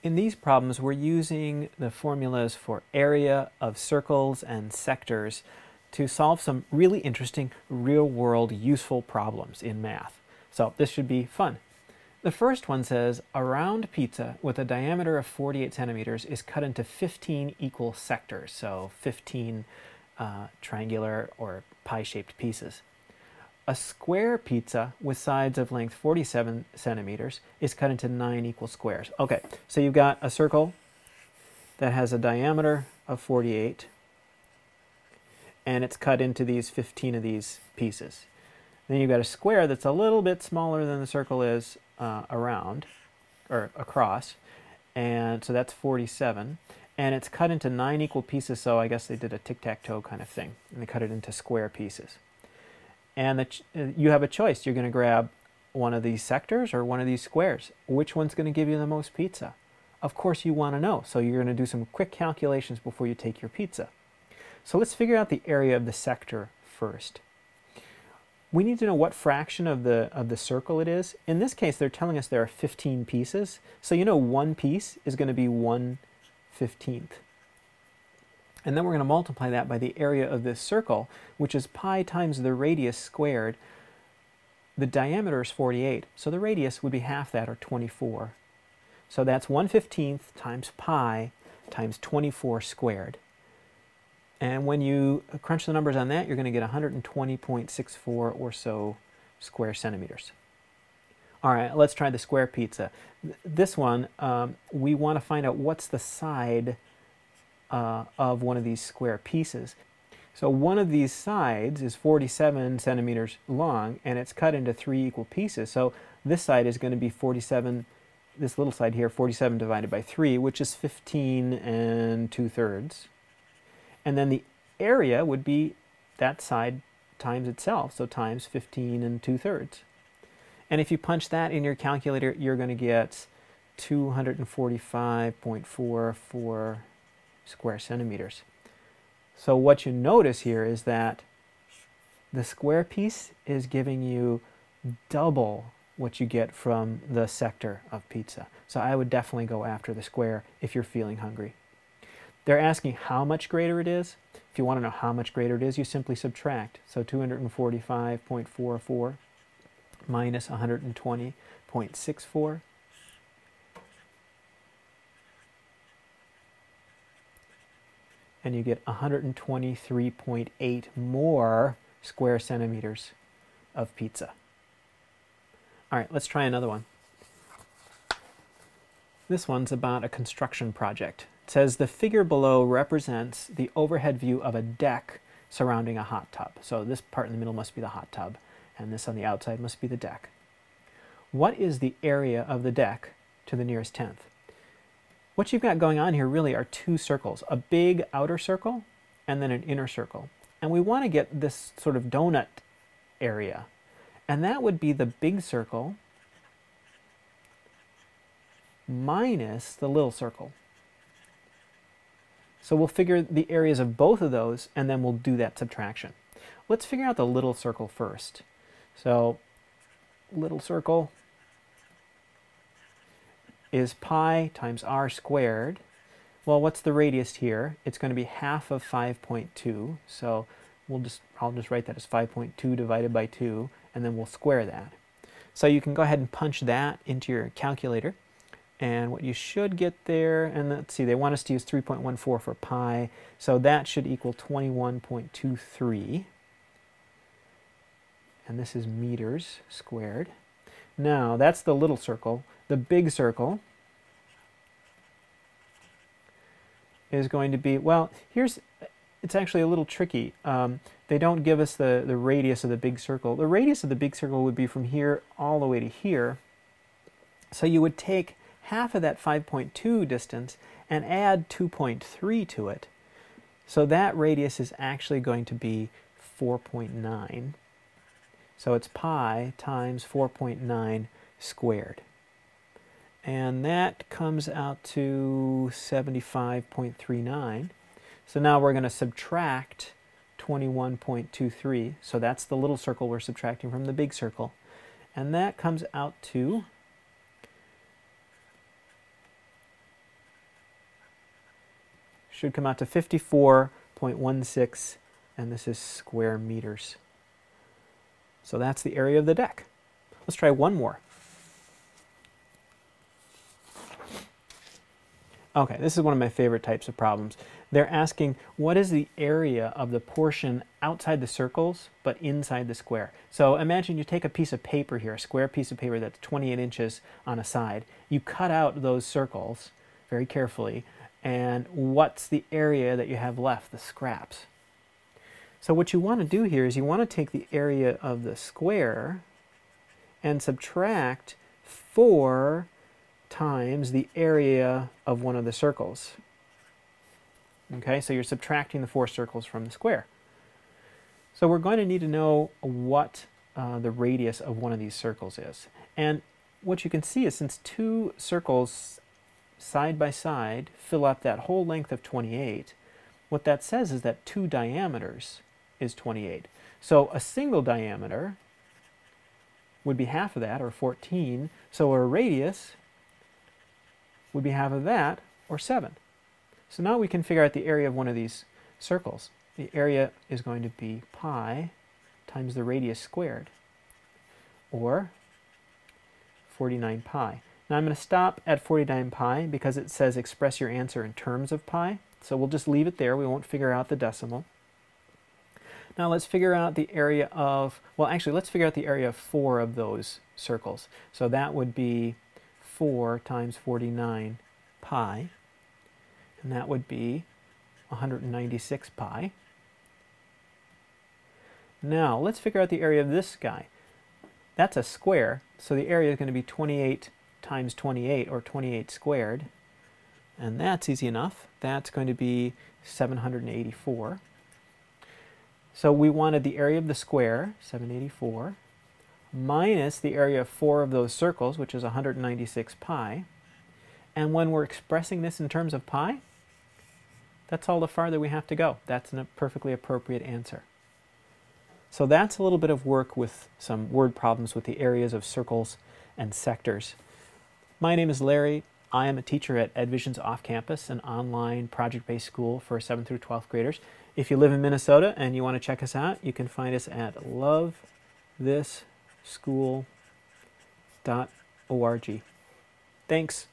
In these problems, we're using the formulas for area of circles and sectors to solve some really interesting real-world useful problems in math. So this should be fun. The first one says, a round pizza with a diameter of 48 centimeters is cut into 15 equal sectors, so 15 uh, triangular or pie-shaped pieces. A square pizza with sides of length 47 centimeters is cut into nine equal squares. Okay, so you've got a circle that has a diameter of 48 and it's cut into these 15 of these pieces. Then you've got a square that's a little bit smaller than the circle is uh, around or across and so that's 47 and it's cut into nine equal pieces so I guess they did a tic-tac-toe kind of thing and they cut it into square pieces and uh, you have a choice. You're going to grab one of these sectors or one of these squares. Which one's going to give you the most pizza? Of course you want to know, so you're going to do some quick calculations before you take your pizza. So let's figure out the area of the sector first. We need to know what fraction of the, of the circle it is. In this case, they're telling us there are 15 pieces. So you know one piece is going to be 1 15th. And then we're going to multiply that by the area of this circle, which is pi times the radius squared. The diameter is 48, so the radius would be half that, or 24. So that's 1 15th times pi times 24 squared. And when you crunch the numbers on that, you're going to get 120.64 or so square centimeters. All right, let's try the square pizza. This one, um, we want to find out what's the side uh, of one of these square pieces. So one of these sides is 47 centimeters long and it's cut into three equal pieces. So this side is going to be 47, this little side here, 47 divided by 3, which is 15 and 2 thirds. And then the area would be that side times itself, so times 15 and 2 thirds. And if you punch that in your calculator, you're going to get 245.44 square centimeters. So what you notice here is that the square piece is giving you double what you get from the sector of pizza. So I would definitely go after the square if you're feeling hungry. They're asking how much greater it is. If you want to know how much greater it is, you simply subtract. So 245.44 minus 120.64 and you get 123.8 more square centimeters of pizza. All right, let's try another one. This one's about a construction project. It says the figure below represents the overhead view of a deck surrounding a hot tub. So this part in the middle must be the hot tub, and this on the outside must be the deck. What is the area of the deck to the nearest tenth? What you've got going on here really are two circles, a big outer circle and then an inner circle. And we want to get this sort of donut area. And that would be the big circle minus the little circle. So we'll figure the areas of both of those and then we'll do that subtraction. Let's figure out the little circle first. So little circle is pi times r squared. Well, what's the radius here? It's going to be half of 5.2. So we'll just, I'll just write that as 5.2 divided by 2, and then we'll square that. So you can go ahead and punch that into your calculator. And what you should get there, and let's see, they want us to use 3.14 for pi, so that should equal 21.23. And this is meters squared. Now, that's the little circle. The big circle is going to be, well, here's, it's actually a little tricky. Um, they don't give us the, the radius of the big circle. The radius of the big circle would be from here all the way to here. So you would take half of that 5.2 distance and add 2.3 to it. So that radius is actually going to be 4.9. So it's pi times 4.9 squared. And that comes out to 75.39. So now we're going to subtract 21.23. So that's the little circle we're subtracting from the big circle. And that comes out to should come out to 54.16, and this is square meters. So that's the area of the deck. Let's try one more. Okay, this is one of my favorite types of problems. They're asking what is the area of the portion outside the circles but inside the square. So imagine you take a piece of paper here, a square piece of paper that's 28 inches on a side. You cut out those circles very carefully and what's the area that you have left, the scraps. So what you want to do here is you want to take the area of the square and subtract 4 times the area of one of the circles. Okay, so you're subtracting the four circles from the square. So we're going to need to know what uh, the radius of one of these circles is. And what you can see is since two circles side by side fill up that whole length of 28, what that says is that two diameters is 28. So a single diameter would be half of that, or 14. So a radius would be half of that, or 7. So now we can figure out the area of one of these circles. The area is going to be pi times the radius squared, or 49 pi. Now I'm going to stop at 49 pi because it says express your answer in terms of pi. So we'll just leave it there. We won't figure out the decimal. Now let's figure out the area of, well actually let's figure out the area of four of those circles. So that would be 4 times 49 pi, and that would be 196 pi. Now, let's figure out the area of this guy. That's a square, so the area is going to be 28 times 28, or 28 squared. And that's easy enough. That's going to be 784. So we wanted the area of the square, 784, minus the area of four of those circles, which is 196 pi. And when we're expressing this in terms of pi, that's all the farther we have to go. That's a perfectly appropriate answer. So that's a little bit of work with some word problems with the areas of circles and sectors. My name is Larry. I am a teacher at EdVisions Off Campus, an online project-based school for 7th through 12th graders. If you live in Minnesota and you want to check us out, you can find us at Love This school.org. Thanks.